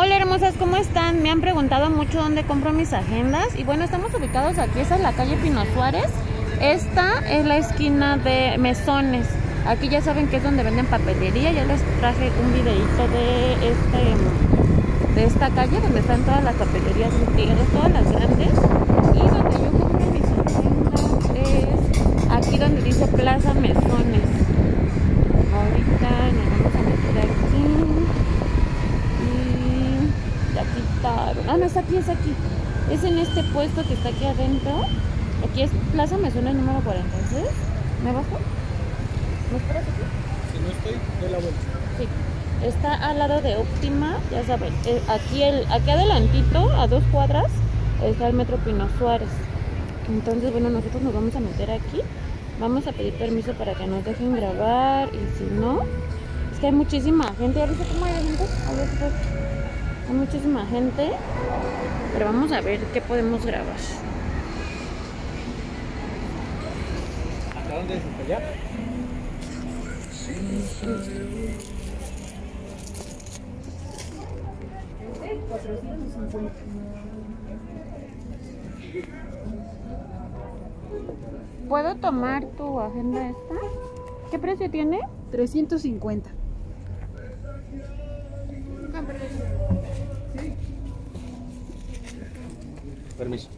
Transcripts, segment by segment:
Hola hermosas, ¿cómo están? Me han preguntado mucho dónde compro mis agendas y bueno, estamos ubicados aquí, esta es la calle Pino Suárez. Esta es la esquina de Mesones. Aquí ya saben que es donde venden papelería. Ya les traje un videito de este de esta calle donde están todas las papelerías todas las grandes. Y donde yo Ah, no, está aquí, es aquí. Es en este puesto que está aquí adentro. Aquí es Plaza Mesona número 46. ¿Me bajo? ¿Me esperas aquí? Si no estoy, de la vuelta. Sí. Está al lado de Óptima, ya saben. Eh, aquí, el, aquí adelantito, a dos cuadras, está el Metro Pino Suárez. Entonces, bueno, nosotros nos vamos a meter aquí. Vamos a pedir permiso para que nos dejen grabar. Y si no, es que hay muchísima gente. ¿Ya cómo hay gente? A ver, hay muchísima gente, pero vamos a ver qué podemos grabar. ¿Hasta dónde es? ¿Hasta allá? ¿Puedo tomar tu agenda esta? ¿Qué precio tiene? 350. Permiso.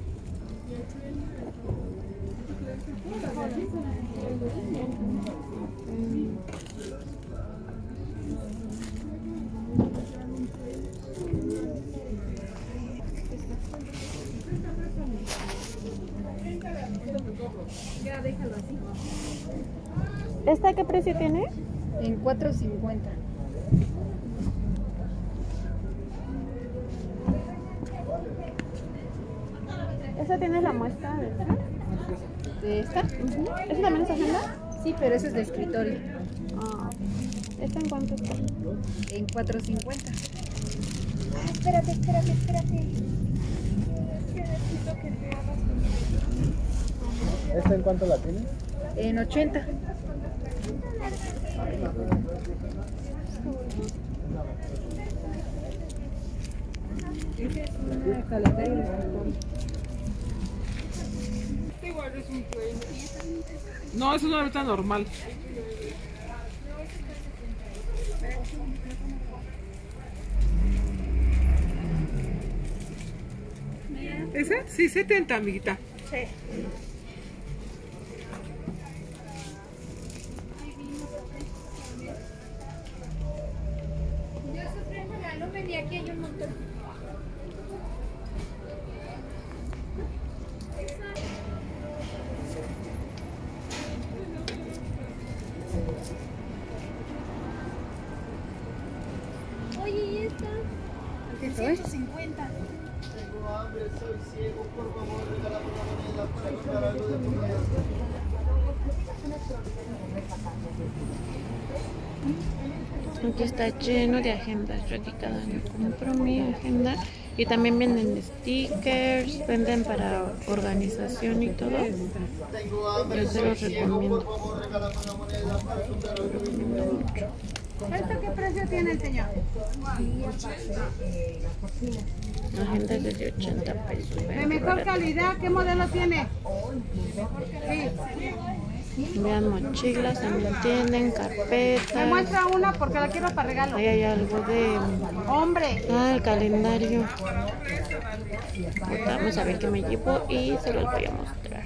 Ya déjalo así. ¿Esta qué precio tiene? En 4.50. ¿Esa tiene la muestra de esta? ¿De esta? ¿Esa también es agenda? Sí, pero ese es de escritorio. Ah. ¿Esta en cuánto está? En 4.50. Ah, espérate, espérate, espérate. ¿Esta en cuánto la tienes? En 80. Ese es un calendario de escritorio. No, es una ruta normal. ¿Ese? Sí, 70, amiguita. Sí. Yo sufrí un regalo, y aquí hay un montón. ¿Qué soy? 150. Tengo hambre, soy ciego, por favor, regálame una moneda para comprar algo de comer. Aquí está lleno de agendas. Yo aquí cada año compro mi agenda. Y también venden stickers, venden para organización y todo. Tengo hambre, Yo se los recomiendo. por favor, regálame de. ¿Esto qué precio tiene el señor? Agendas desde 80 pesos. De Vean, qué mejor calidad, ¿qué modelo tiene? Vean mochilas, también tienen Me carpetas. muestra una porque la quiero para regalo. Ahí hay algo de... Hombre. Ah, el calendario. Vamos a ver qué me llevo y se los voy a mostrar.